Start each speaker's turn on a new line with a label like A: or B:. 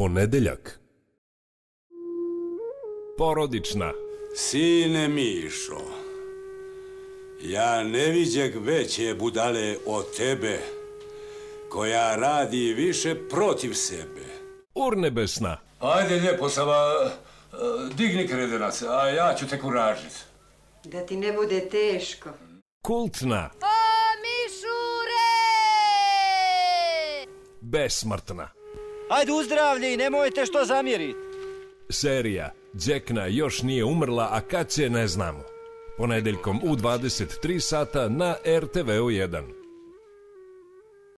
A: Ponedeljak. Porodična.
B: Sine Mišo, ja ne viđeg veće budale od tebe, koja radi više protiv sebe.
A: Urnebesna.
B: Ajde lijepo sama, e, digni kredenac, a ja ću te kuražit.
C: Da ti ne bude teško.
A: Kultna.
D: O, mišure!
A: Besmrtna.
E: Ajde uzdravlje i nemojte što zamjeriti.
A: Serija Đekna još nije umrla, a kad će ne znamo. Ponedeljkom u 23 sata na RTVU 1.